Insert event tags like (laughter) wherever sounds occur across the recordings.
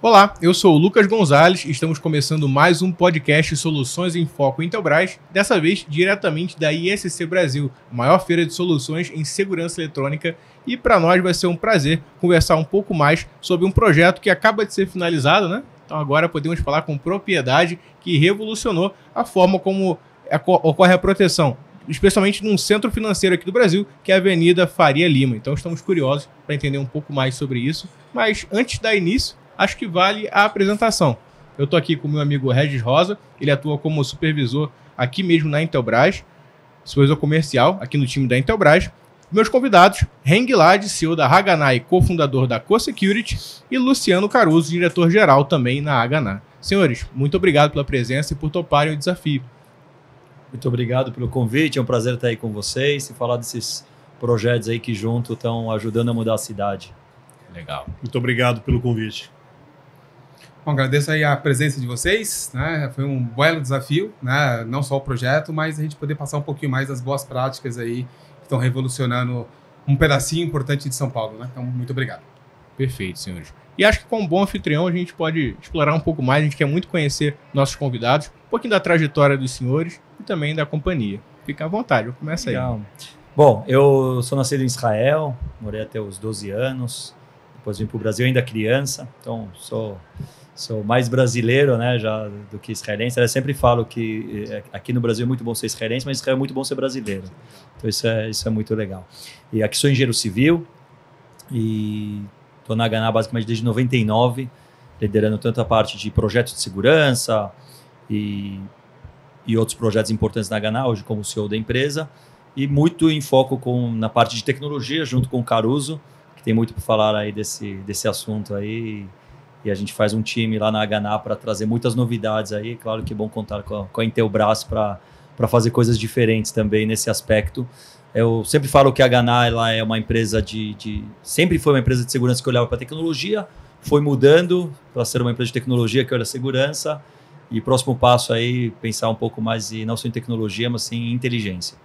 Olá, eu sou o Lucas Gonzalez e estamos começando mais um podcast Soluções em Foco Intelbras, dessa vez diretamente da ISC Brasil, maior feira de soluções em segurança eletrônica, e para nós vai ser um prazer conversar um pouco mais sobre um projeto que acaba de ser finalizado, né? Então agora podemos falar com propriedade que revolucionou a forma como ocorre a proteção, especialmente num centro financeiro aqui do Brasil, que é a Avenida Faria Lima. Então estamos curiosos para entender um pouco mais sobre isso. Mas antes da início, acho que vale a apresentação. Eu estou aqui com o meu amigo Regis Rosa, ele atua como supervisor aqui mesmo na Intelbras, supervisor comercial aqui no time da Intelbras. Meus convidados, Heng Lad, CEO da Haganai, cofundador da Co-Security, e Luciano Caruso, diretor-geral também na Haganai. Senhores, muito obrigado pela presença e por toparem o desafio. Muito obrigado pelo convite, é um prazer estar aí com vocês e falar desses projetos aí que junto estão ajudando a mudar a cidade. Legal. Muito obrigado pelo convite. Bom, agradeço aí a presença de vocês, né? Foi um belo desafio, né? Não só o projeto, mas a gente poder passar um pouquinho mais das boas práticas aí que estão revolucionando um pedacinho importante de São Paulo, né? Então, muito obrigado. Perfeito, senhores. E acho que como bom anfitrião a gente pode explorar um pouco mais, a gente quer muito conhecer nossos convidados, um pouquinho da trajetória dos senhores e também da companhia. Fica à vontade, começa aí. Legal. Bom, eu sou nascido em Israel, morei até os 12 anos, depois vim para o Brasil ainda criança, então sou sou mais brasileiro, né, já do que israelense. Eu sempre falo que eh, aqui no Brasil é muito bom ser israelense, mas é muito bom ser brasileiro. Então isso é isso é muito legal. E aqui sou engenheiro civil e estou na Haganah basicamente desde 99, liderando tanto a parte de projetos de segurança e e outros projetos importantes na Haganah, hoje como CEO da empresa, e muito em foco com na parte de tecnologia junto com o Caruso, que tem muito para falar aí desse desse assunto aí e a gente faz um time lá na Hana para trazer muitas novidades aí. Claro que é bom contar com a, com a Intelbras para fazer coisas diferentes também nesse aspecto. Eu sempre falo que a Hana ela é uma empresa de, de sempre foi uma empresa de segurança que olhava para tecnologia, foi mudando para ser uma empresa de tecnologia que olha segurança. E próximo passo aí pensar um pouco mais em não só em tecnologia, mas sim em inteligência.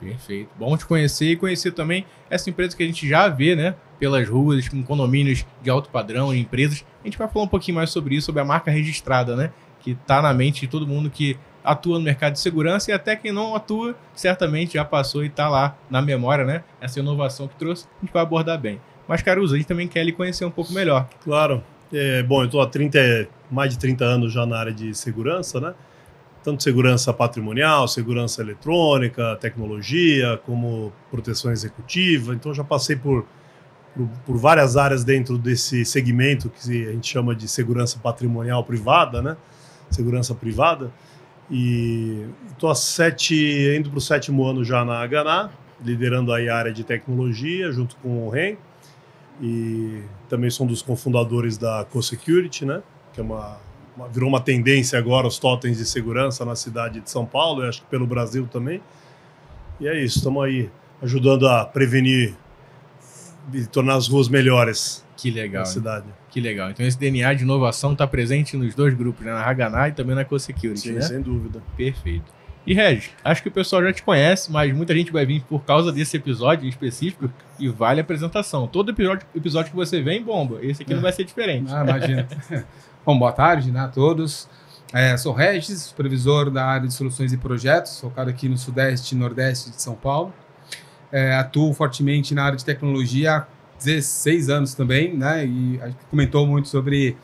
Perfeito. Bom te conhecer e conhecer também essa empresa que a gente já vê, né? Pelas ruas, com condomínios de alto padrão, empresas. A gente vai falar um pouquinho mais sobre isso, sobre a marca registrada, né? Que está na mente de todo mundo que atua no mercado de segurança e até quem não atua, certamente já passou e está lá na memória, né? Essa inovação que trouxe, a gente vai abordar bem. Mas, Caruso, a gente também quer lhe conhecer um pouco melhor. Claro. É, bom, eu estou há 30, mais de 30 anos já na área de segurança, né? Tanto segurança patrimonial, segurança eletrônica, tecnologia, como proteção executiva. Então já passei por, por, por, várias áreas dentro desse segmento que a gente chama de segurança patrimonial privada, né? Segurança privada. E estou sete, indo para o sétimo ano já na Hana, liderando aí a área de tecnologia junto com o REN. E também sou um dos cofundadores da CoSecurity, né? Que é uma uma, virou uma tendência agora os totens de segurança na cidade de São Paulo, e acho que pelo Brasil também. E é isso, estamos aí ajudando a prevenir e tornar as ruas melhores. Que legal. Na cidade. Que legal. Então esse DNA de inovação está presente nos dois grupos, né? na Haganá e também na CoSecurity, Sim, né? sem dúvida. Perfeito. E Regis, acho que o pessoal já te conhece, mas muita gente vai vir por causa desse episódio em específico e vale a apresentação. Todo episódio, episódio que você vem, bomba. Esse aqui é. não vai ser diferente. Ah, imagina. (laughs) Bom, boa tarde né, a todos. É, sou Regis, supervisor da área de soluções e projetos, focado aqui no Sudeste e Nordeste de São Paulo. É, atuo fortemente na área de tecnologia há 16 anos também, né? E a gente comentou muito sobre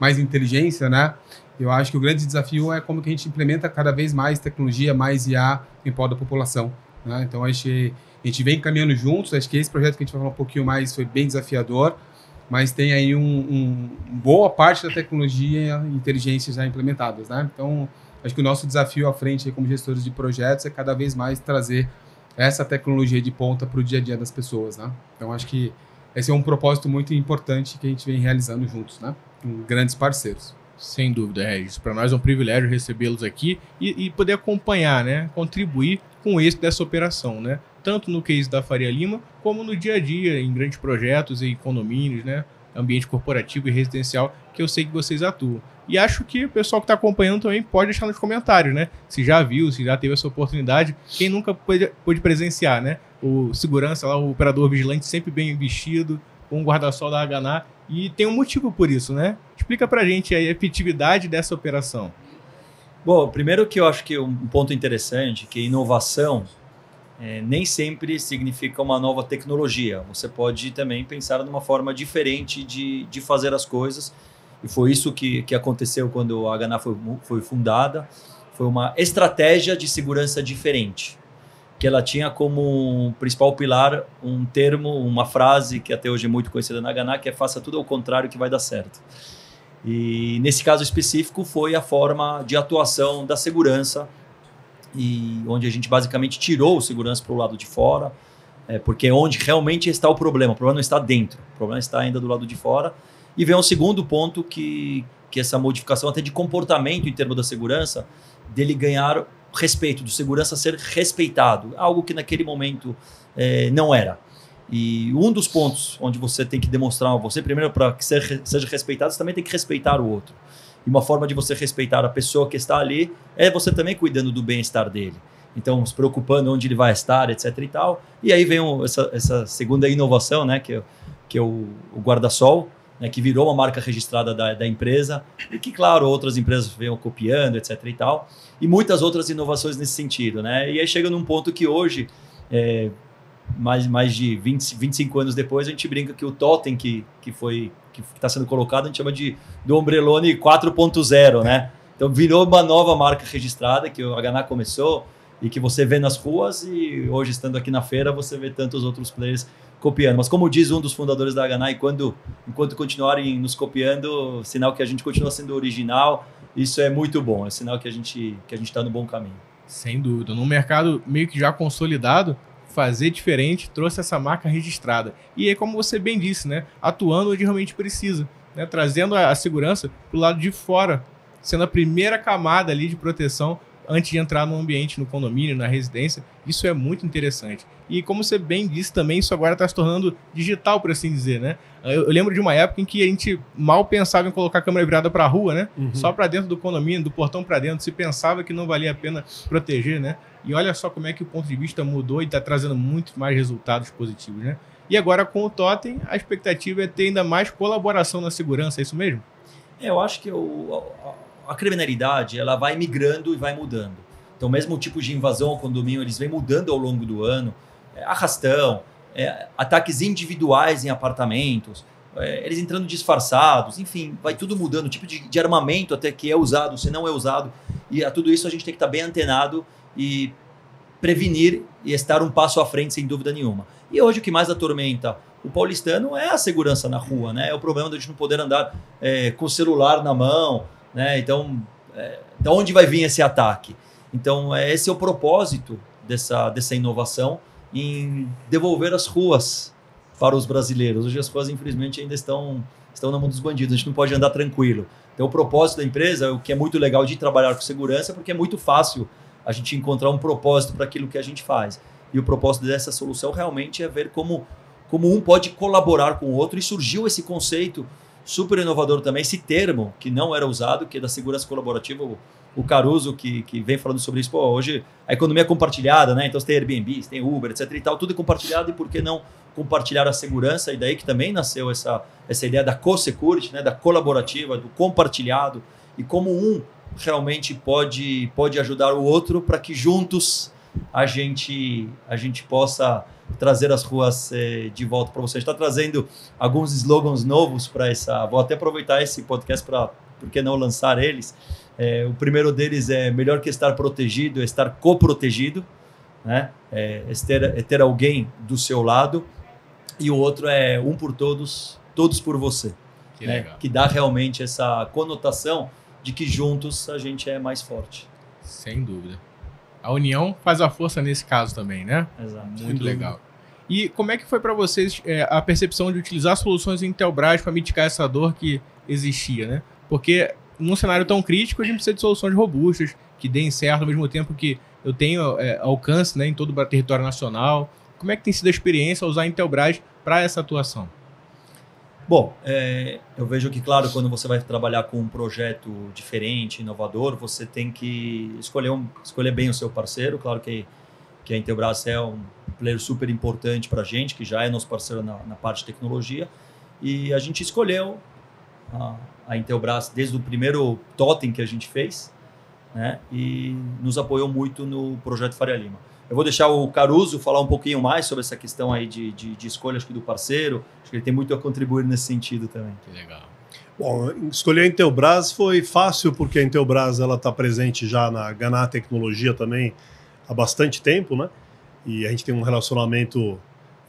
mais inteligência, né? Eu acho que o grande desafio é como que a gente implementa cada vez mais tecnologia, mais IA em prol da população. Né? Então a gente, a gente vem caminhando juntos. Acho que esse projeto que a gente vai falar um pouquinho mais foi bem desafiador mas tem aí um, um, boa parte da tecnologia e inteligência já implementadas, né? Então, acho que o nosso desafio à frente como gestores de projetos é cada vez mais trazer essa tecnologia de ponta para o dia a dia das pessoas, né? Então, acho que esse é um propósito muito importante que a gente vem realizando juntos, né? Com grandes parceiros. Sem dúvida, Regis. Para nós é um privilégio recebê-los aqui e, e, poder acompanhar, né? Contribuir com o êxito dessa operação, né? Tanto no case da Faria Lima, como no dia a dia, em grandes projetos e condomínios, né? ambiente corporativo e residencial, que eu sei que vocês atuam. E acho que o pessoal que está acompanhando também pode deixar nos comentários, né? Se já viu, se já teve essa oportunidade, quem nunca pôde, pôde presenciar, né? O segurança lá, o operador vigilante sempre bem vestido, com um guarda-sol da Haganá, e tem um motivo por isso, né? Explica pra gente a efetividade dessa operação. Bom, primeiro que eu acho que um ponto interessante, que inovação é, nem sempre significa uma nova tecnologia. Você pode também pensar numa forma diferente de, de fazer as coisas. E foi isso que, que aconteceu quando a HNA foi, foi fundada. Foi uma estratégia de segurança diferente, que ela tinha como principal pilar um termo, uma frase que até hoje é muito conhecida na HNA, que é faça tudo ao contrário que vai dar certo. E nesse caso específico foi a forma de atuação da segurança e onde a gente basicamente tirou o segurança para o lado de fora, é, porque é onde realmente está o problema. O problema não está dentro, o problema está ainda do lado de fora. E vem um segundo ponto que, que essa modificação até de comportamento em termos da segurança, dele ganhar respeito, do segurança ser respeitado, algo que naquele momento é, não era. E um dos pontos onde você tem que demonstrar, você primeiro para que seja respeitado, você também tem que respeitar o outro. E uma forma de você respeitar a pessoa que está ali é você também cuidando do bem-estar dele. Então, se preocupando onde ele vai estar, etc e tal. E aí vem um, essa, essa, segunda inovação, né, que, que é o, o guarda-sol, né, que virou uma marca registrada da, da, empresa e que, claro, outras empresas venham copiando, etc e tal. E muitas outras inovações nesse sentido, né? E aí chega num ponto que hoje, é, mais, mais de 20, 25 anos depois, a gente brinca que o totem que, que foi que está sendo colocado, a gente chama de do Ombrelone 4.0, né? Então virou uma nova marca registrada que o HNA começou e que você vê nas ruas e hoje estando aqui na feira você vê tantos outros players copiando. Mas como diz um dos fundadores da HNA, quando enquanto continuarem nos copiando, sinal que a gente continua sendo original, isso é muito bom, é sinal que a gente que a gente está no bom caminho. Sem dúvida, num mercado meio que já consolidado, fazer diferente trouxe essa marca registrada. E aí, como você bem disse, né, atuando onde realmente precisa, né, trazendo a segurança para o lado de fora, sendo a primeira camada ali de proteção antes de entrar no ambiente, no condomínio, na residência. Isso é muito interessante. E como você bem disse também, isso agora está se tornando digital, por assim dizer, né? Eu, eu, lembro de uma época em que a gente mal pensava em colocar a câmera virada para a rua, né? Uhum. Só para dentro do condomínio, do portão para dentro, se pensava que não valia a pena proteger, né? E olha só como é que o ponto de vista mudou e está trazendo muito mais resultados positivos, né? E agora com o Totem, a expectativa é ter ainda mais colaboração na segurança, é isso mesmo? É, eu acho que o, a, criminalidade ela vai migrando e vai mudando. Então, mesmo o tipo de invasão ao condomínio, eles vêm mudando ao longo do ano. É, arrastão, é, ataques individuais em apartamentos, é, eles entrando disfarçados, enfim, vai tudo mudando. O tipo de, de, armamento até que é usado, se não é usado. E a tudo isso a gente tem que estar bem antenado e prevenir e estar um passo à frente, sem dúvida nenhuma. E hoje o que mais atormenta o paulistano é a segurança na rua, né? É o problema de a gente não poder andar é, com o celular na mão, né? Então, é, onde vai vir esse ataque? Então, é, esse é o propósito dessa, dessa inovação em devolver as ruas para os brasileiros. Hoje as ruas, infelizmente, ainda estão, estão na mão dos bandidos, a gente não pode andar tranquilo. Então, o propósito da empresa, o que é muito legal de trabalhar com segurança, porque é muito fácil a gente encontrar um propósito para aquilo que a gente faz. E o propósito dessa solução realmente é ver como, como um pode colaborar com o outro. E surgiu esse conceito super inovador também, esse termo que não era usado, que é da segurança colaborativa. O, Caruso, que, que vem falando sobre isso, pô, hoje a economia é compartilhada, né? Então você tem Airbnb, você tem Uber, etc e tal, tudo é compartilhado. E por que não compartilhar a segurança? E daí que também nasceu essa, essa ideia da co-security, né? da colaborativa, do compartilhado. E como um realmente pode, pode ajudar o outro para que juntos a gente, a gente possa trazer as ruas eh, de volta para você. está trazendo alguns slogans novos para essa. Vou até aproveitar esse podcast para, por que não lançar eles? É, o primeiro deles é melhor que estar protegido, é estar coprotegido, né? É, é, ter, é ter alguém do seu lado. E o outro é um por todos, todos por você. Que, né? que dá realmente essa conotação de que juntos a gente é mais forte. Sem dúvida. A união faz a força nesse caso também, né? Exato. Muito legal. E como é que foi para vocês é, a percepção de utilizar soluções Intelbras para mitigar essa dor que existia, né? Porque num cenário tão crítico a gente precisa de soluções robustas que deem certo ao mesmo tempo que eu tenho é, alcance né, em todo o território nacional. Como é que tem sido a experiência usar Intelbras para essa atuação? Bom, é, eu vejo que, claro, quando você vai trabalhar com um projeto diferente, inovador, você tem que escolher, um, escolher bem o seu parceiro. Claro que, que a Intelbras é um player super importante para a gente, que já é nosso parceiro na, na parte de tecnologia. E a gente escolheu a, a Intelbras desde o primeiro totem que a gente fez, né? E nos apoiou muito no projeto Faria Lima. Eu vou deixar o Caruso falar um pouquinho mais sobre essa questão aí de, de, de escolha acho que do parceiro. Acho que ele tem muito a contribuir nesse sentido também. Que legal. Bom, escolher a Intelbras foi fácil porque a Intelbras ela está presente já na Ganá Tecnologia também há bastante tempo, né? E a gente tem um relacionamento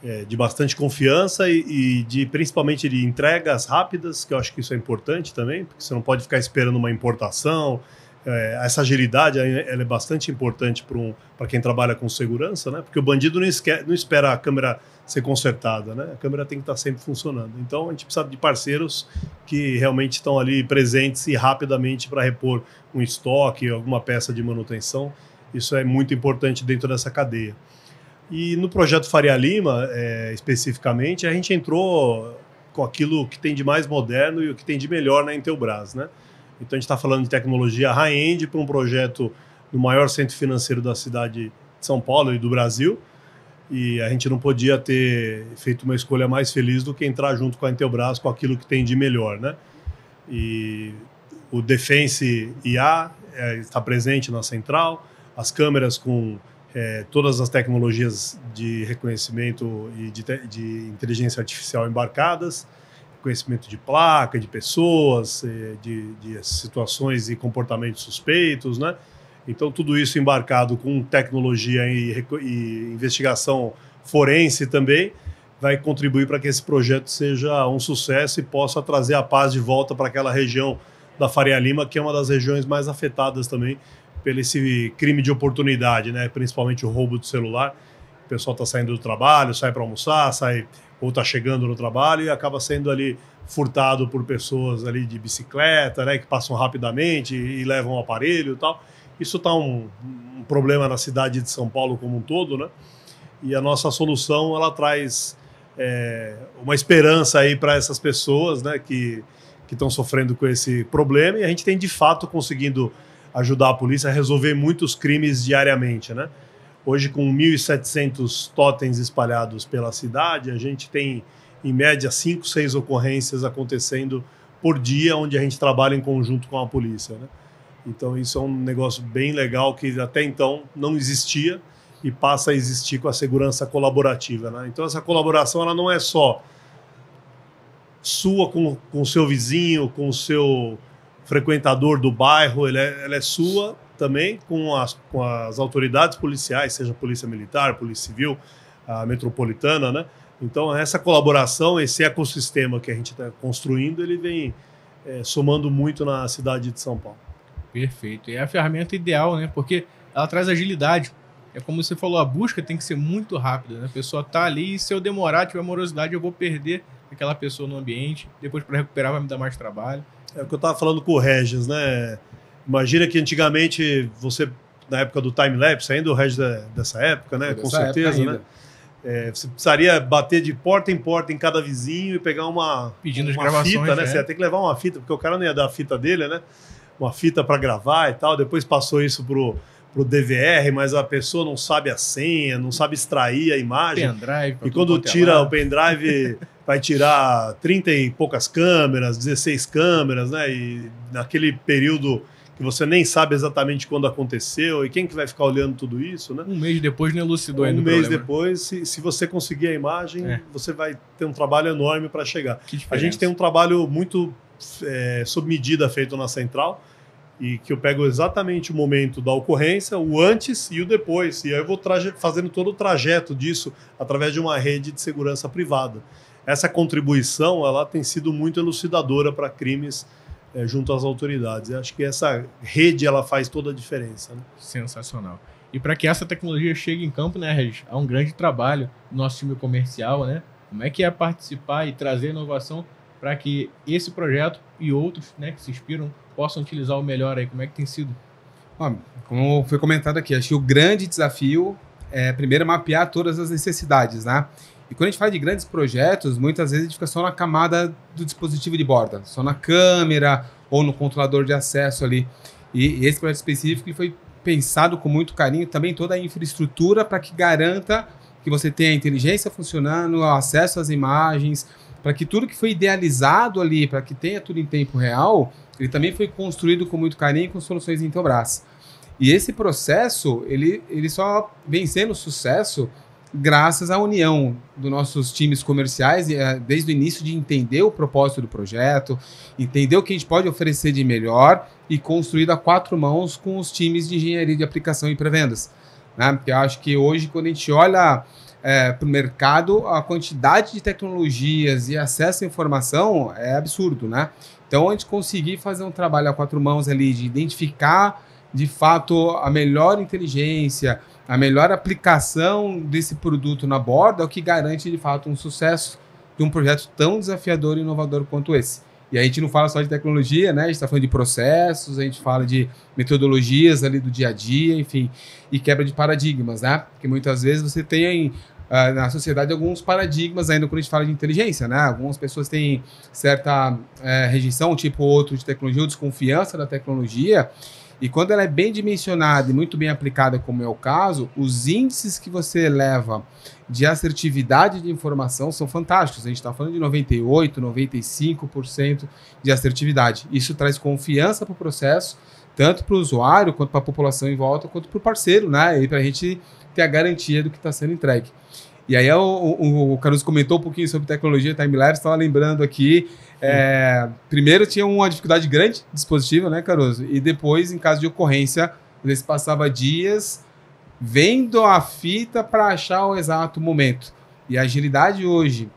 é, de bastante confiança e, e, de principalmente de entregas rápidas, que eu acho que isso é importante também, porque você não pode ficar esperando uma importação. É, essa agilidade ela é bastante importante para um, quem trabalha com segurança, né? Porque o bandido não, esquer, não espera a câmera ser consertada, né? A câmera tem que estar sempre funcionando. Então a gente precisa de parceiros que realmente estão ali presentes e rapidamente para repor um estoque, alguma peça de manutenção. Isso é muito importante dentro dessa cadeia. E no projeto Faria Lima, é, especificamente, a gente entrou com aquilo que tem de mais moderno e o que tem de melhor na Intelbras, né? Então a gente está falando de tecnologia high-end para um projeto no maior centro financeiro da cidade de São Paulo e do Brasil. E a gente não podia ter feito uma escolha mais feliz do que entrar junto com a Intelbras com aquilo que tem de melhor, né? E o Defense IA é, está presente na central, as câmeras com é, todas as tecnologias de reconhecimento e de, de, inteligência artificial embarcadas, conhecimento de placa, de pessoas, é, de, de, situações e comportamentos suspeitos, né? Então tudo isso embarcado com tecnologia e, e investigação forense também vai contribuir para que esse projeto seja um sucesso e possa trazer a paz de volta para aquela região da Faria Lima, que é uma das regiões mais afetadas também pelo esse crime de oportunidade, né? Principalmente o roubo do celular. O pessoal está saindo do trabalho, sai para almoçar, sai ou está chegando no trabalho e acaba sendo ali furtado por pessoas ali de bicicleta, né? Que passam rapidamente e, e levam o aparelho e tal. Isso está um, um, problema na cidade de São Paulo como um todo, né? E a nossa solução ela traz é, uma esperança aí para essas pessoas, né? Que que estão sofrendo com esse problema e a gente tem de fato conseguindo ajudar a polícia a resolver muitos crimes diariamente, né? Hoje, com 1.700 totens espalhados pela cidade, a gente tem, em média, 5, 6 ocorrências acontecendo por dia, onde a gente trabalha em conjunto com a polícia, né? Então, isso é um negócio bem legal que até então não existia e passa a existir com a segurança colaborativa, né? Então, essa colaboração ela não é só sua com o seu vizinho, com o seu frequentador do bairro, ela é, ela é sua também com as, com as autoridades policiais, seja Polícia Militar, Polícia Civil, a Metropolitana, né? Então, essa colaboração, esse ecossistema que a gente está construindo, ele vem é, somando muito na cidade de São Paulo. Perfeito. E é a ferramenta ideal, né? Porque ela traz agilidade. É como você falou, a busca tem que ser muito rápida, né? A pessoa tá ali e se eu demorar, tiver morosidade, eu vou perder aquela pessoa no ambiente. Depois, para recuperar, vai me dar mais trabalho. É o que eu estava falando com o Regis, né? Imagina que antigamente você, na época do time-lapse, ainda o é dessa época, né? Com certeza, né? É, você precisaria bater de porta em porta em cada vizinho e pegar uma, Pedindo uma fita, né? É. Você ia ter que levar uma fita, porque o cara não ia dar a fita dele, né? Uma fita para gravar e tal. Depois passou isso pro, pro DVR, mas a pessoa não sabe a senha, não sabe extrair a imagem. Pendrive. E quando é tira o pendrive (laughs) vai tirar 30 e poucas câmeras, 16 câmeras, né? E naquele período que você nem sabe exatamente quando aconteceu e quem que vai ficar olhando tudo isso, né? Um mês depois não elucidou ainda Um mês problema. depois, se, se você conseguir a imagem, é. você vai ter um trabalho enorme para chegar. A gente tem um trabalho muito é, sob medida feito na central e que eu pego exatamente o momento da ocorrência, o antes e o depois. E aí eu vou fazendo todo o trajeto disso através de uma rede de segurança privada essa contribuição ela tem sido muito elucidadora para crimes é, junto às autoridades. Eu acho que essa rede ela faz toda a diferença. Né? Sensacional. E para que essa tecnologia chegue em campo, né, Regis, há um grande trabalho do nosso time comercial, né? Como é que é participar e trazer inovação para que esse projeto e outros, né, que se inspiram, possam utilizar o melhor aí? Como é que tem sido? Bom, como foi comentado aqui, acho que o grande desafio é primeiro mapear todas as necessidades, né? E quando a gente fala de grandes projetos, muitas vezes a gente fica só na camada do dispositivo de borda, só na câmera ou no controlador de acesso ali. E, esse projeto específico foi pensado com muito carinho também toda a infraestrutura para que garanta que você tenha a inteligência funcionando, o acesso às imagens, para que tudo que foi idealizado ali, para que tenha tudo em tempo real, ele também foi construído com muito carinho com soluções Intelbras. E esse processo, ele, ele só vem sendo sucesso graças à união dos nossos times comerciais, eh, desde o início de entender o propósito do projeto, entender o que a gente pode oferecer de melhor e construído a quatro mãos com os times de engenharia de aplicação e pré-vendas. Né? Porque eu acho que hoje, quando a gente olha é, para o mercado, a quantidade de tecnologias e acesso à informação é absurdo, né? Então, a gente conseguir fazer um trabalho a quatro mãos ali de identificar de fato a melhor inteligência, a melhor aplicação desse produto na borda é o que garante de fato um sucesso de um projeto tão desafiador e inovador quanto esse. E a gente não fala só de tecnologia, né? A gente está falando de processos, a gente fala de metodologias ali do dia a dia, enfim, e quebra de paradigmas, né? Porque muitas vezes você tem uh, na sociedade alguns paradigmas ainda quando a gente fala de inteligência, né? Algumas pessoas têm certa uh, rejeição, tipo outro de tecnologia, ou desconfiança da tecnologia, e quando ela é bem dimensionada e muito bem aplicada, como é o caso, os índices que você leva de assertividade de informação são fantásticos. A gente está falando de 98%, 95% de assertividade. Isso traz confiança para o processo, tanto para o usuário, quanto para a população em volta, quanto para o parceiro, né? E para a gente ter a garantia do que está sendo entregue. E aí o, o, o Caruso comentou um pouquinho sobre tecnologia time-lapse, estava lembrando aqui. É, primeiro tinha uma dificuldade grande de dispositivo, né, Caruso? E depois, em caso de ocorrência, você passava dias vendo a fita para achar o exato momento. E a agilidade hoje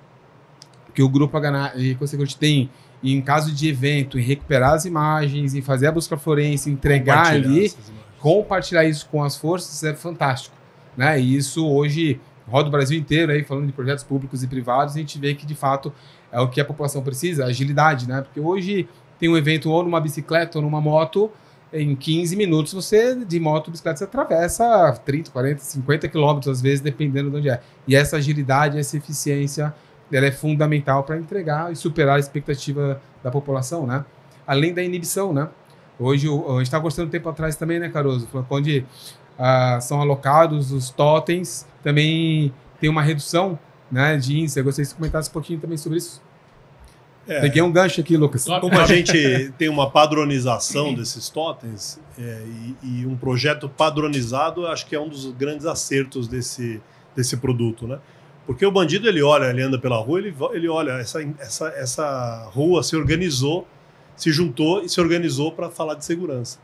que o grupo HNA e consequentemente tem em caso de evento, em recuperar as imagens, em fazer a busca forense, entregar ali, compartilhar isso com as forças é fantástico. Né? E isso hoje roda o Brasil inteiro aí falando de projetos públicos e privados, a gente vê que de fato é o que a população precisa, agilidade, né? Porque hoje tem um evento ou numa bicicleta ou numa moto, em 15 minutos você, de moto bicicleta, você atravessa 30, 40, 50 quilômetros, às vezes, dependendo de onde é. E essa agilidade, essa eficiência, ela é fundamental para entregar e superar a expectativa da população, né? Além da inibição, né? Hoje, a gente estava gostando um tempo atrás também, né, Caruso? Onde uh, são alocados os totens, também tem uma redução né, de índice. Eu gostaria que você comentasse um pouquinho também sobre isso. É, Peguei um gancho aqui, Lucas. Como a gente tem uma padronização desses totens é, e, e, um projeto padronizado, acho que é um dos grandes acertos desse, desse produto, né? Porque o bandido, ele olha, ele anda pela rua, ele, ele olha, essa, essa, essa rua se organizou, se juntou e se organizou para falar de segurança.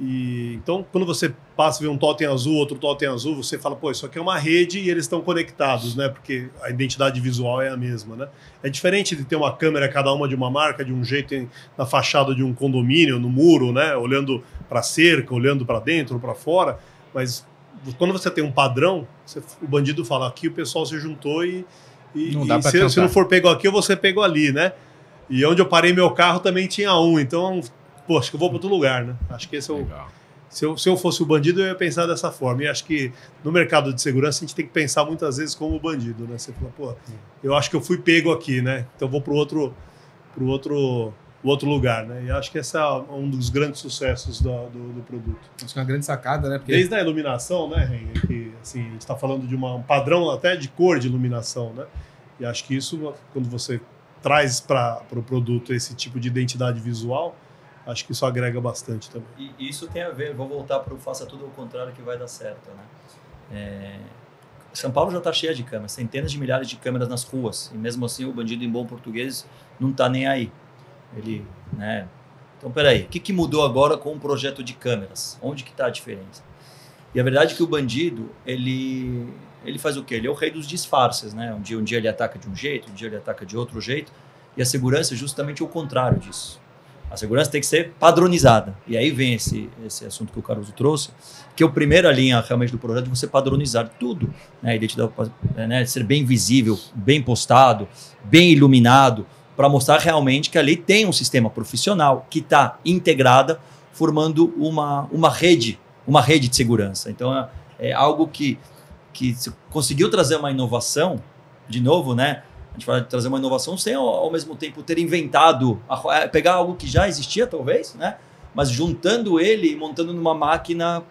E, então, quando você passa e vê um totem azul, outro totem azul, você fala, pô, isso aqui é uma rede e eles estão conectados, né? Porque a identidade visual é a mesma, né? É diferente de ter uma câmera, cada uma de uma marca, de um jeito em, na fachada de um condomínio, no muro, né? Olhando para a cerca, olhando para dentro, para fora. Mas quando você tem um padrão, você, o bandido fala, aqui o pessoal se juntou e, e, não e se, se, não for pego aqui, você pego ali, né? E onde eu parei meu carro também tinha um, então pô, acho que eu vou para outro lugar, né? Acho que esse é o. Se eu, se eu fosse o bandido, eu ia pensar dessa forma. E acho que no mercado de segurança a gente tem que pensar muitas vezes como o bandido, né? Você fala, pô, eu acho que eu fui pego aqui, né? Então vou para o outro, pro outro, outro lugar, né? E acho que esse é um dos grandes sucessos do, do, do produto. Acho que é uma grande sacada, né? Porque... Desde a iluminação, né, Henry? Que assim, a gente está falando de uma, um padrão até de cor de iluminação, né? E acho que isso, quando você traz para o pro produto esse tipo de identidade visual, acho que isso agrega bastante também. E isso tem a ver, vou voltar para o faça tudo ao contrário que vai dar certo, né? É, São Paulo já está cheia de câmeras, centenas de milhares de câmeras nas ruas, e mesmo assim o bandido em bom português não está nem aí. Ele, né? Então, peraí, o que, que mudou agora com o projeto de câmeras? Onde que está a diferença? E a verdade é que o bandido, ele, ele faz o quê? Ele é o rei dos disfarces, né? Um dia, um dia ele ataca de um jeito, um dia ele ataca de outro jeito, e a segurança é justamente o contrário disso. A segurança tem que ser padronizada. E aí vem esse, esse assunto que o Caruso trouxe, que é o primeira linha realmente do projeto de você padronizar tudo. Né? A identidade né? ser bem visível, bem postado, bem iluminado, para mostrar realmente que ali tem um sistema profissional que está integrada, formando uma, uma rede, uma rede de segurança. Então é, é algo que, que conseguiu trazer uma inovação, de novo, né? Gente vai trazer uma inovação sem ao, ao mesmo tempo ter inventado, a, é, pegar algo que já existia talvez, né? Mas juntando ele e montando numa máquina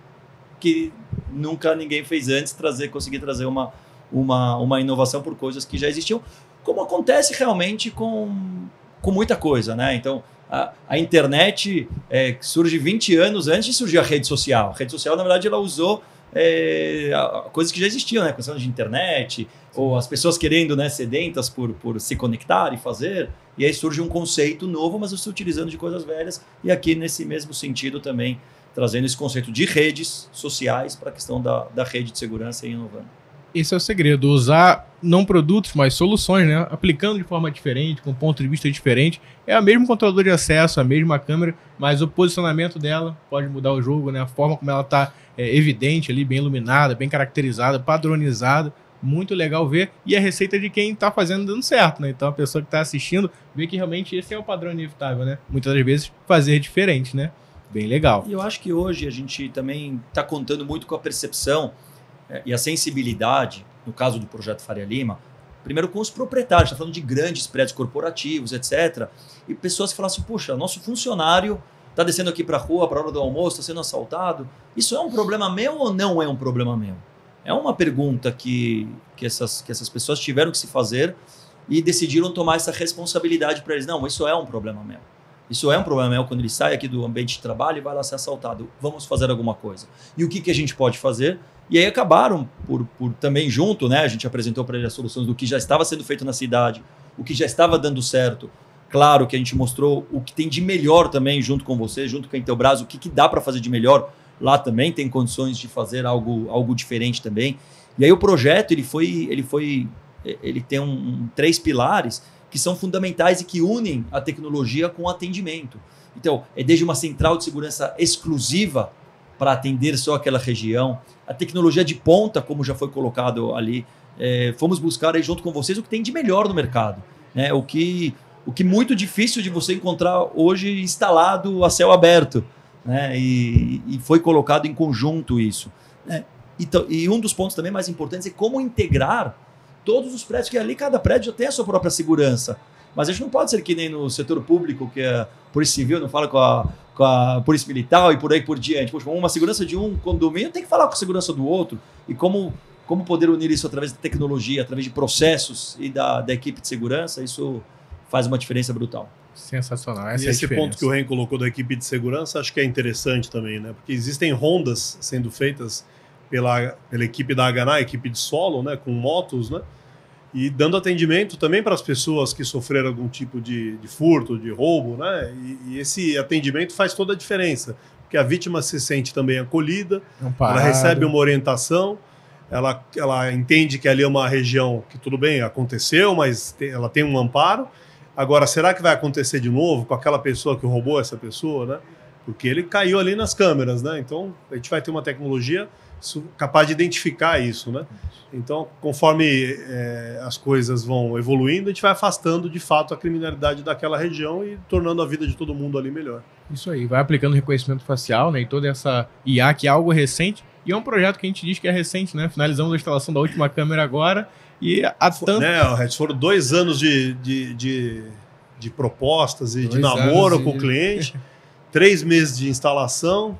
que nunca ninguém fez antes, trazer, conseguir trazer uma, uma, uma inovação por coisas que já existiam, como acontece realmente com, com muita coisa, né? Então, a, a internet é, surge 20 anos antes de surgir a rede social. A rede social, na verdade, ela usou é, coisas que já existiam, né? Questão de internet, ou as pessoas querendo, né, sedentas por, por se conectar e fazer. E aí surge um conceito novo, mas você utilizando de coisas velhas. E aqui, nesse mesmo sentido, também trazendo esse conceito de redes sociais para a questão da, da rede de segurança e inovando. Esse é o segredo, usar não produtos, mas soluções, né? Aplicando de forma diferente, com ponto de vista diferente. É o mesmo controlador de acesso, a mesma câmera, mas o posicionamento dela pode mudar o jogo, né? A forma como ela está é, evidente ali, bem iluminada, bem caracterizada, padronizada. Muito legal ver. E a receita de quem está fazendo dando certo, né? Então a pessoa que está assistindo vê que realmente esse é o padrão inevitável, né? Muitas das vezes fazer diferente, né? Bem legal. E eu acho que hoje a gente também está contando muito com a percepção e a sensibilidade, no caso do projeto Faria Lima, primeiro com os proprietários, está falando de grandes prédios corporativos, etc. E pessoas que falam assim, puxa, nosso funcionário está descendo aqui para a rua para a hora do almoço, está sendo assaltado. Isso é um problema meu ou não é um problema meu? É uma pergunta que, que, essas, que essas pessoas tiveram que se fazer e decidiram tomar essa responsabilidade para eles. Não, isso é um problema meu. Isso é um problema meu quando ele sai aqui do ambiente de trabalho e vai lá ser assaltado. Vamos fazer alguma coisa. E o que, que a gente pode fazer? E aí acabaram por, por também junto, né? A gente apresentou para ele as soluções do que já estava sendo feito na cidade, o que já estava dando certo. Claro que a gente mostrou o que tem de melhor também junto com você, junto com a Intelbras, o que, que dá para fazer de melhor. Lá também tem condições de fazer algo, algo diferente também. E aí o projeto ele foi, ele foi, ele tem um, um três pilares que são fundamentais e que unem a tecnologia com o atendimento. Então, é desde uma central de segurança exclusiva para atender só aquela região, a tecnologia de ponta, como já foi colocado ali, é, fomos buscar aí junto com vocês o que tem de melhor no mercado. Né? O que o que muito difícil de você encontrar hoje instalado a céu aberto. Né? E, e foi colocado em conjunto isso. Né? E um dos pontos também mais importantes é como integrar todos os prédios, que ali cada prédio já tem a sua própria segurança. Mas a gente não pode ser que nem no setor público, que a Polícia Civil não fala com a, com a Polícia Militar e por aí por diante. Poxa, uma segurança de um condomínio tem que falar com a segurança do outro. E como, como poder unir isso através da tecnologia, através de processos e da, da equipe de segurança, isso faz uma diferença brutal. Sensacional. Essa e é esse ponto que o Ren colocou da equipe de segurança, acho que é interessante também, né? Porque existem rondas sendo feitas pela, pela equipe da HNA, equipe de solo, né? Com motos, né? E dando atendimento também para as pessoas que sofreram algum tipo de, de furto, de roubo, né? E, e, esse atendimento faz toda a diferença, porque a vítima se sente também acolhida, ela recebe uma orientação, ela, ela entende que ali é uma região que tudo bem, aconteceu, mas tem, ela tem um amparo, Agora, será que vai acontecer de novo com aquela pessoa que roubou essa pessoa, né? Porque ele caiu ali nas câmeras, né? Então, a gente vai ter uma tecnologia capaz de identificar isso, né? Então, conforme é, as coisas vão evoluindo, a gente vai afastando de fato a criminalidade daquela região e tornando a vida de todo mundo ali melhor. Isso aí, vai aplicando reconhecimento facial, né? E toda essa IA que é algo recente. E é um projeto que a gente diz que é recente, né? Finalizamos a instalação da última câmera agora e há tanto... Né, foram dois anos de, de, de, de propostas e dois de namoro com o cliente, três meses de instalação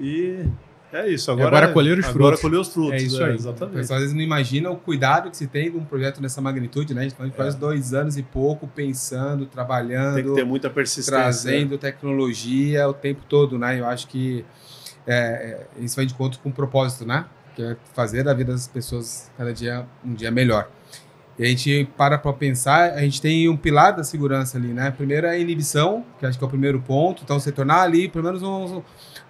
e é isso. Agora, agora é, colher os frutos. Agora colher os frutos. É isso é, aí. Exatamente. O pessoal às vezes não imagina o cuidado que se tem de um projeto dessa magnitude, né? A gente faz quase é. dois anos e pouco pensando, trabalhando. Tem que ter muita persistência. Trazendo tecnologia o tempo todo, né? Eu acho que é, é isso vai de conta com o propósito, né? que é fazer a vida das pessoas cada dia um dia melhor. E a gente para para pensar, a gente tem um pilar da segurança ali, né? Primeiro é a inibição, que acho que é o primeiro ponto, então você tornar ali pelo menos um, um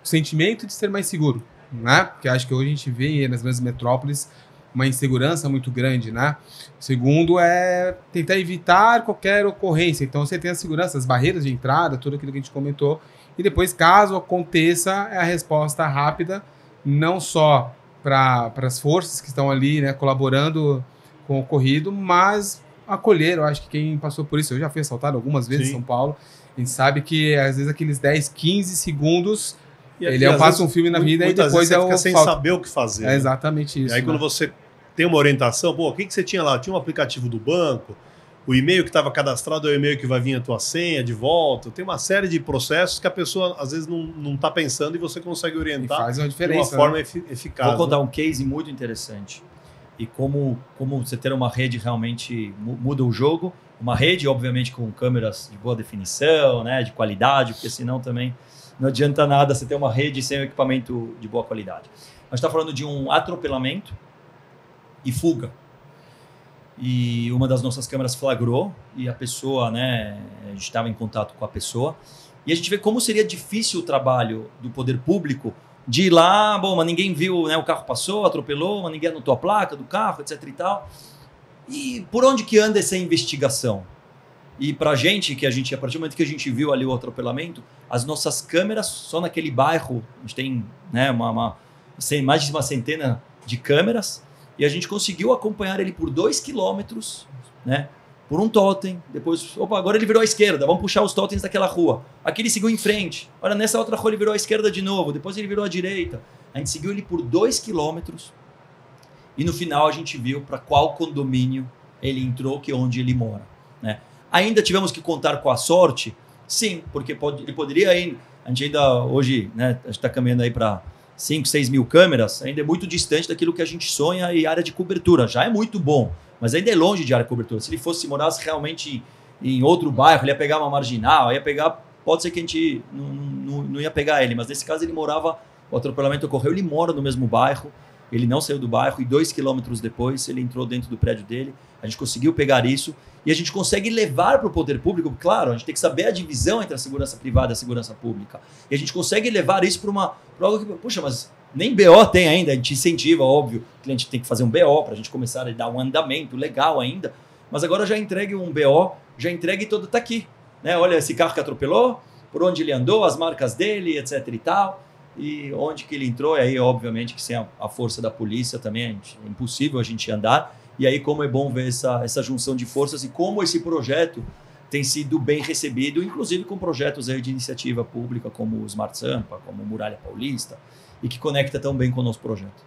sentimento de ser mais seguro, né? Porque acho que hoje a gente vê nas grandes metrópoles uma insegurança muito grande, né? Segundo é tentar evitar qualquer ocorrência. Então você tem a segurança, as barreiras de entrada, tudo aquilo que a gente comentou. E depois, caso aconteça, é a resposta rápida, não só para as forças que estão ali, né, colaborando com o ocorrido, mas acolher, eu acho que quem passou por isso, eu já fui assaltado algumas vezes Sim. em São Paulo, a gente sabe que às vezes aqueles 10, 15 segundos e ele é, passa um filme na vida e depois é o fica sem falta. saber o que fazer. É né? exatamente isso. E aí né? quando você tem uma orientação, pô, o que, que você tinha lá? Tinha um aplicativo do banco, o e-mail que estava cadastrado é o e-mail que vai vir a tua senha de volta. Tem uma série de processos que a pessoa às vezes não está pensando e você consegue orientar e faz uma diferença, de uma forma né? eficaz. Vou contar né? um case muito interessante. e como, como você ter uma rede realmente muda o jogo. Uma rede, obviamente, com câmeras de boa definição, né, de qualidade, porque senão também não adianta nada você ter uma rede sem um equipamento de boa qualidade. A gente está falando de um atropelamento e fuga. E uma das nossas câmeras flagrou e a pessoa, né, a gente estava em contato com a pessoa. E a gente vê como seria difícil o trabalho do poder público de ir lá, bom, mas ninguém viu, né, o carro passou, atropelou, mas ninguém anotou a placa do carro, etc e tal. E por onde que anda essa investigação? E para gente, que a gente, a partir do momento que a gente viu ali o atropelamento, as nossas câmeras, só naquele bairro, a gente tem né, uma, uma, mais de uma centena de câmeras, e a gente conseguiu acompanhar ele por dois quilômetros, né? Por um totem, depois, opa, agora ele virou à esquerda, vamos puxar os totens daquela rua. Aqui ele seguiu em frente, olha, nessa outra rua ele virou à esquerda de novo, depois ele virou à direita. A gente seguiu ele por dois quilômetros e no final a gente viu para qual condomínio ele entrou, que é onde ele mora? Ainda tivemos que contar com a sorte? Sim, porque pode, ele poderia ir. A gente ainda hoje, né, está caminhando aí para 5, 6 mil câmeras, ainda é muito distante daquilo que a gente sonha e área de cobertura. Já é muito bom, mas ainda é longe de área de cobertura. Se ele fosse morasse realmente em outro bairro, ele ia pegar uma marginal, ia pegar. Pode ser que a gente não, não, não ia pegar ele, mas nesse caso ele morava. O atropelamento ocorreu, ele mora no mesmo bairro, ele não saiu do bairro e dois quilômetros depois ele entrou dentro do prédio dele. A gente conseguiu pegar isso e a gente consegue levar para o poder público, claro, a gente tem que saber a divisão entre a segurança privada e a segurança pública. E a gente consegue levar isso para uma pra algo que, puxa, mas nem BO tem ainda, a gente incentiva, óbvio, o cliente tem que fazer um BO para a gente começar a dar um andamento legal ainda. Mas agora já entregue um BO, já entregue todo, tá aqui. Né? Olha esse carro que atropelou, por onde ele andou, as marcas dele, etc e tal. E onde que ele entrou, e aí, obviamente, que sem a, a força da polícia também é impossível a gente andar. E aí, como é bom ver essa, essa junção de forças e como esse projeto tem sido bem recebido, inclusive com projetos aí de iniciativa pública, como o Smart Sampa, como o Muralha Paulista, e que conecta tão bem com o nosso projeto.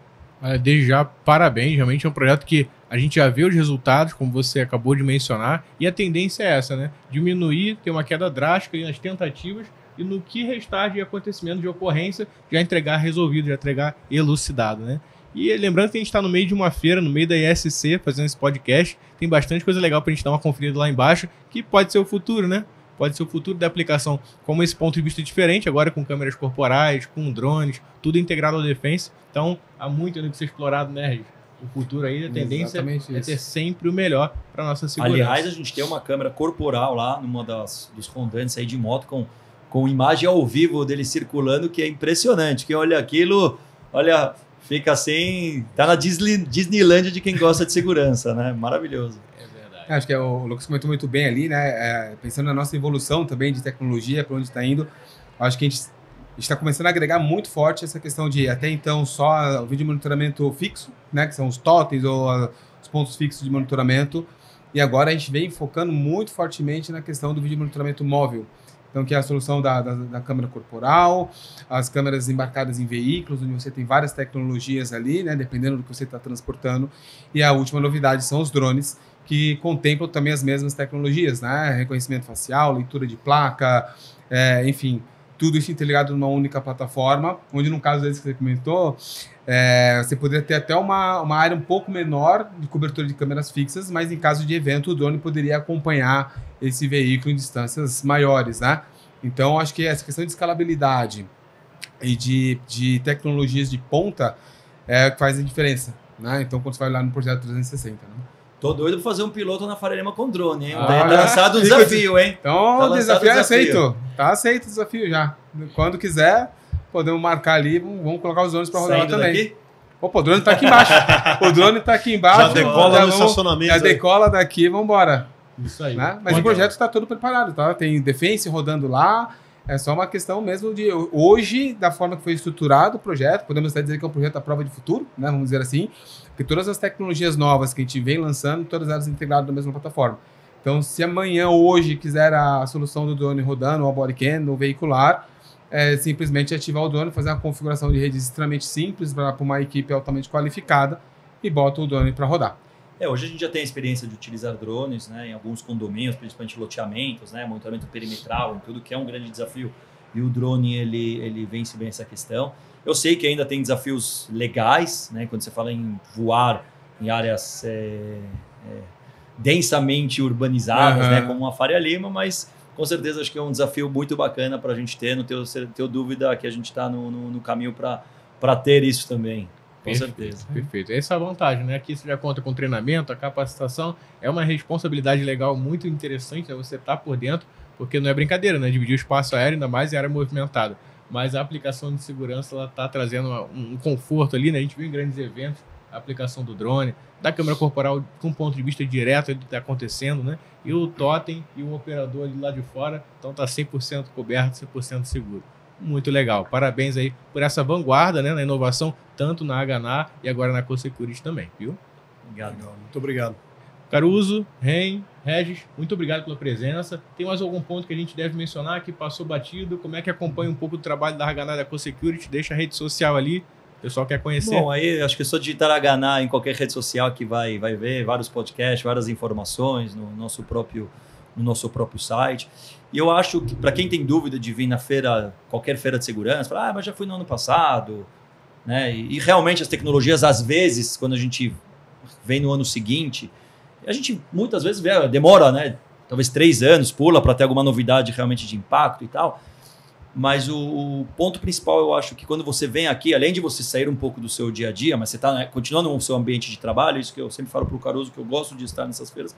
Desde já, parabéns. Realmente é um projeto que a gente já vê os resultados, como você acabou de mencionar, e a tendência é essa, né? Diminuir, ter uma queda drástica nas tentativas e no que restar de acontecimento, de ocorrência, já entregar resolvido, já entregar elucidado, né? E lembrando que a gente está no meio de uma feira, no meio da ISC, fazendo esse podcast. Tem bastante coisa legal para a gente dar uma conferida lá embaixo, que pode ser o futuro, né? Pode ser o futuro da aplicação como esse ponto de vista diferente, agora com câmeras corporais, com drones, tudo integrado ao defense. Então, há muito ainda que ser explorado, né, Regis? O futuro aí, a tendência é ter sempre o melhor para nossa segurança. Aliás, a gente tem uma câmera corporal lá, numa das dos rondantes aí de moto, com, com imagem ao vivo dele circulando, que é impressionante. Quem olha aquilo, olha, fica assim, tá na Disney, Disneylandia de quem gosta de segurança, né? Maravilhoso. É verdade. Acho que é, o Lucas comentou muito bem ali, né? É, pensando na nossa evolução também de tecnologia, para onde está indo, acho que a gente está começando a agregar muito forte essa questão de até então só o vídeo monitoramento fixo, né? Que são os totens ou a, os pontos fixos de monitoramento. E agora a gente vem focando muito fortemente na questão do vídeo monitoramento móvel. Então, que é a solução da, da, da, câmera corporal, as câmeras embarcadas em veículos, onde você tem várias tecnologias ali, né, dependendo do que você está transportando. E a última novidade são os drones, que contemplam também as mesmas tecnologias, né? Reconhecimento facial, leitura de placa, é, enfim, tudo isso interligado numa única plataforma, onde no caso desse que você comentou, é, você poderia ter até uma, uma área um pouco menor de cobertura de câmeras fixas, mas em caso de evento, o drone poderia acompanhar esse veículo em distâncias maiores, né? Então, acho que essa questão de escalabilidade e de, de tecnologias de ponta é o que faz a diferença, né? Então, quando você vai lá no projeto 360, né? Tô doido pra fazer um piloto na Faria Lima com drone, hein? Ah, tá lançado o (laughs) desafio, hein? Então, tá o desafio é aceito. Tá aceito o desafio já. Quando quiser, podemos marcar ali, vamos colocar os drones para rodar lá também. Daqui? Opa, o drone tá aqui embaixo. o drone tá aqui embaixo. Já decola já no estacionamento. Já decola daqui, vamos embora. Isso aí. Né? Mas o projeto está todo preparado, tá? Tem defense rodando lá. É só uma questão mesmo de hoje, da forma que foi estruturado o projeto, podemos até dizer que é um projeto à prova de futuro, né? Vamos dizer assim, porque todas as tecnologias novas que a gente vem lançando, todas elas integradas na mesma plataforma. Então, se amanhã, hoje, quiser a solução do drone rodando, o bodycam, no veicular, é simplesmente ativar o drone, fazer uma configuração de rede extremamente simples para uma equipe altamente qualificada e bota o drone para rodar. É, hoje a gente já tem a experiência de utilizar drones né, em alguns condomínios, principalmente loteamentos, né, monitoramento perimetral, tudo que é um grande desafio. E o drone ele, ele vence bem essa questão. Eu sei que ainda tem desafios legais, né, quando você fala em voar em áreas é, é, densamente urbanizadas, Aham. né, como a Faria Lima, mas com certeza acho que é um desafio muito bacana para a gente ter. Não tenho, tenho dúvida que a gente está no, no, no caminho para ter isso também. Com Perfeito, certeza. Perfeito. Essa é a vantagem, né? Aqui você já conta com treinamento, a capacitação. É uma responsabilidade legal muito interessante, né? Você tá por dentro, porque não é brincadeira, né? Dividir o espaço aéreo, ainda mais em área movimentada. Mas a aplicação de segurança, ela tá trazendo um conforto ali, né? A gente viu em grandes eventos aplicação do drone, da câmera corporal com um ponto de vista direto do que está acontecendo, né? E o totem e o operador ali lá de fora, então tá 100% coberto, 100% seguro. Muito legal. Parabéns aí por essa vanguarda, né, na inovação, tanto na HNA e agora na CoSecurity também, viu? Obrigado. Legal, muito obrigado. Caruso, Ren, Regis, muito obrigado pela presença. Tem mais algum ponto que a gente deve mencionar que passou batido? Como é que acompanha um pouco do trabalho da e da CoSecurity? Deixa a rede social ali, pessoal quer conhecer. Bom, aí acho que é só digitar Hana em qualquer rede social que vai, vai ver vários podcasts, várias informações no nosso próprio, no nosso próprio site. E eu acho que para quem tem dúvida de vir na feira, qualquer feira de segurança, fala, ah, mas já fui no ano passado, né? E, e realmente as tecnologias, às vezes, quando a gente vem no ano seguinte, a gente muitas vezes vê, demora, né? Talvez três anos, pula para ter alguma novidade realmente de impacto e tal. Mas o, o ponto principal, eu acho que quando você vem aqui, além de você sair um pouco do seu dia a dia, mas você está né, continuando no seu ambiente de trabalho, isso que eu sempre falo para o Caruso, que eu gosto de estar nessas feiras,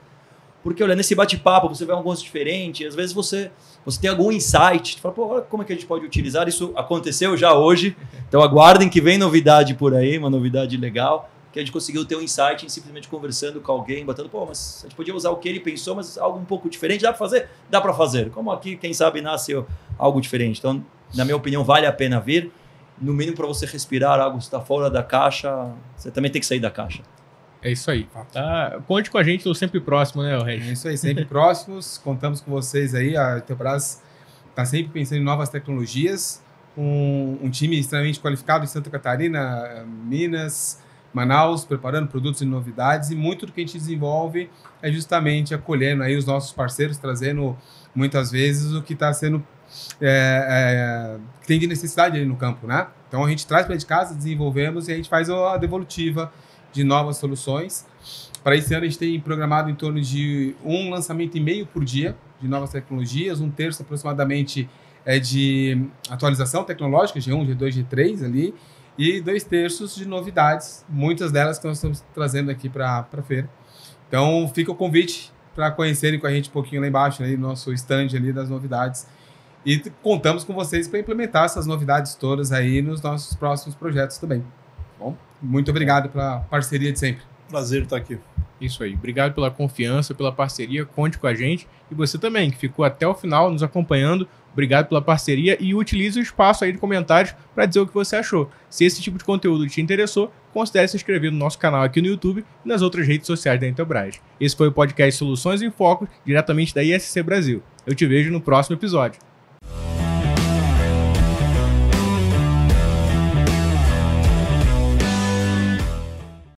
porque olha, nesse bate-papo você vê alguma coisa diferente, às vezes você, você tem algum insight, fala, pô, olha como é que a gente pode utilizar, isso? Aconteceu já hoje, então aguardem que vem novidade por aí, uma novidade legal, que a gente conseguiu ter um insight em simplesmente conversando com alguém, batendo, pô, mas a gente podia usar o que ele pensou, mas algo um pouco diferente, dá para fazer? Dá para fazer. Como aqui, quem sabe, nasce algo diferente. Então, na minha opinião, vale a pena vir. No mínimo, para você respirar algo que está fora da caixa, você também tem que sair da caixa. É isso aí. Tá? Conte com a gente, estou sempre próximo, né, É Regis? isso aí, sempre (laughs) próximos. Contamos com vocês aí. A Intelbras está sempre pensando em novas tecnologias. Um, um time extremamente qualificado em Santa Catarina, Minas, Manaus, preparando produtos e novidades. E muito do que a gente desenvolve é justamente acolhendo aí os nossos parceiros, trazendo muitas vezes o que está sendo é, é, tem de necessidade ali no campo, né? Então a gente traz para de casa, desenvolvemos e a gente faz a devolutiva de novas soluções. Para esse ano a gente tem programado em torno de um lançamento e meio por dia de novas tecnologias, um terço aproximadamente é de atualização tecnológica, G1, G2, G3 ali, e dois terços de novidades, muitas delas que nós estamos trazendo aqui para a feira. Então fica o convite para conhecerem com a gente um pouquinho lá embaixo, aí, no nosso stand ali das novidades. E contamos com vocês para implementar essas novidades todas aí nos nossos próximos projetos também. Bom, muito obrigado pela parceria de sempre. Prazer estar aqui. Isso aí. Obrigado pela confiança, pela parceria. Conte com a gente. E você também, que ficou até o final nos acompanhando. Obrigado pela parceria e utilize o espaço aí de comentários para dizer o que você achou. Se esse tipo de conteúdo te interessou, considere se inscrever no nosso canal aqui no YouTube e nas outras redes sociais da Intelbras. Esse foi o podcast Soluções em Foco, diretamente da ISC Brasil. Eu te vejo no próximo episódio.